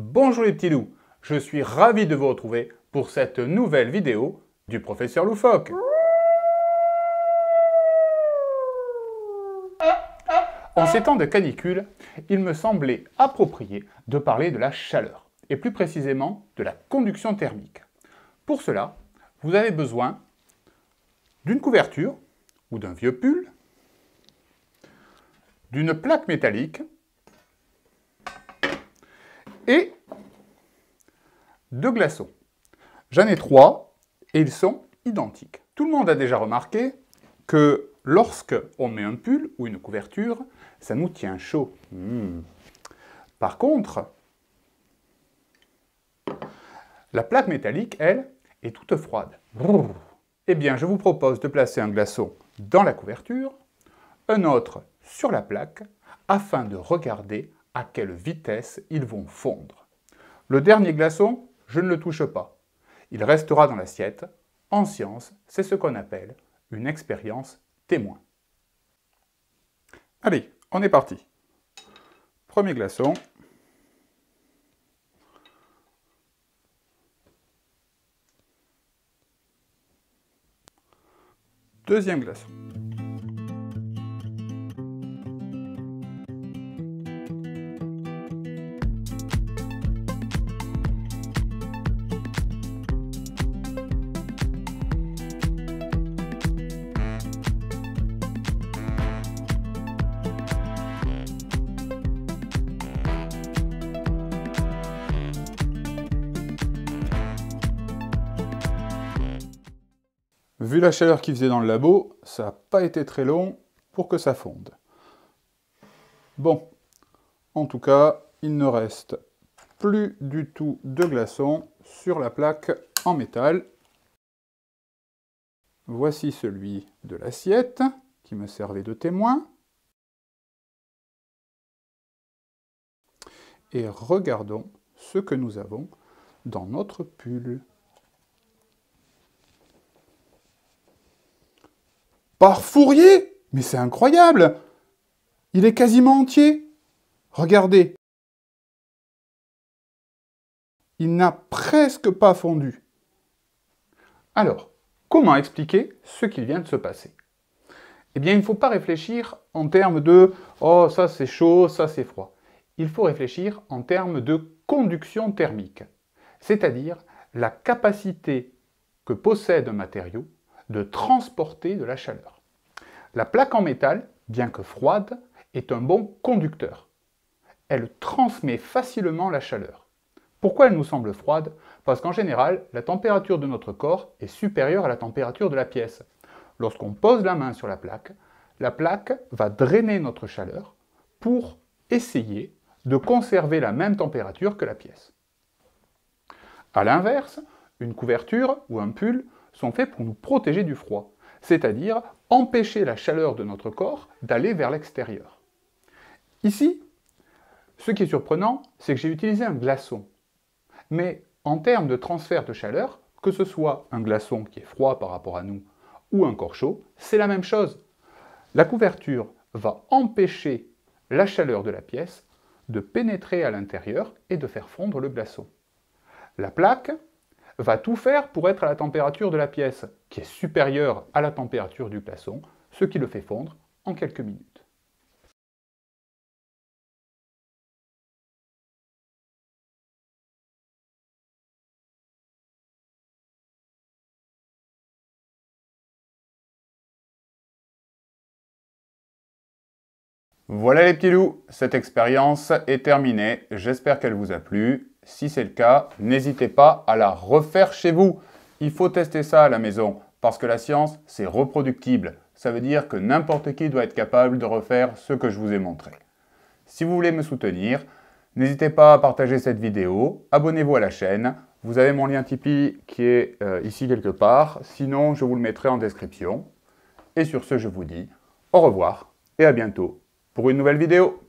Bonjour les petits loups, je suis ravi de vous retrouver pour cette nouvelle vidéo du professeur Loufoque. En ces temps de canicule, il me semblait approprié de parler de la chaleur, et plus précisément de la conduction thermique. Pour cela, vous avez besoin d'une couverture ou d'un vieux pull, d'une plaque métallique et deux glaçons. J'en ai trois et ils sont identiques. Tout le monde a déjà remarqué que lorsque on met un pull ou une couverture, ça nous tient chaud. Hmm. Par contre, la plaque métallique, elle, est toute froide. Eh bien, je vous propose de placer un glaçon dans la couverture, un autre sur la plaque, afin de regarder à quelle vitesse ils vont fondre. Le dernier glaçon, je ne le touche pas. Il restera dans l'assiette. En science, c'est ce qu'on appelle une expérience témoin. Allez, on est parti. Premier glaçon. Deuxième glaçon. Vu la chaleur qu'il faisait dans le labo, ça n'a pas été très long pour que ça fonde. Bon, en tout cas, il ne reste plus du tout de glaçons sur la plaque en métal. Voici celui de l'assiette qui me servait de témoin. Et regardons ce que nous avons dans notre pull. Par Fourier! Mais c'est incroyable! Il est quasiment entier. Regardez. Il n'a presque pas fondu. Alors, comment expliquer ce qui vient de se passer? Eh bien, il ne faut pas réfléchir en termes de « oh, ça c'est chaud, ça c'est froid ». Il faut réfléchir en termes de conduction thermique, c'est-à-dire la capacité que possède un matériau de transporter de la chaleur. La plaque en métal, bien que froide, est un bon conducteur. Elle transmet facilement la chaleur. Pourquoi elle nous semble froide? Parce qu'en général, la température de notre corps est supérieure à la température de la pièce. Lorsqu'on pose la main sur la plaque, la plaque va drainer notre chaleur pour essayer de conserver la même température que la pièce. A l'inverse, une couverture ou un pull sont faits pour nous protéger du froid, c'est-à-dire empêcher la chaleur de notre corps d'aller vers l'extérieur. Ici, ce qui est surprenant, c'est que j'ai utilisé un glaçon. Mais en termes de transfert de chaleur, que ce soit un glaçon qui est froid par rapport à nous ou un corps chaud, c'est la même chose. La couverture va empêcher la chaleur de la pièce de pénétrer à l'intérieur et de faire fondre le glaçon. La plaque, va tout faire pour être à la température de la pièce, qui est supérieure à la température du glaçon, ce qui le fait fondre en quelques minutes. Voilà les petits loups, cette expérience est terminée, j'espère qu'elle vous a plu. Si c'est le cas, n'hésitez pas à la refaire chez vous. Il faut tester ça à la maison, parce que la science, c'est reproductible. Ça veut dire que n'importe qui doit être capable de refaire ce que je vous ai montré. Si vous voulez me soutenir, n'hésitez pas à partager cette vidéo, abonnez-vous à la chaîne, vous avez mon lien Tipeee qui est euh, ici quelque part, sinon je vous le mettrai en description. Et sur ce, je vous dis au revoir et à bientôt pour une nouvelle vidéo.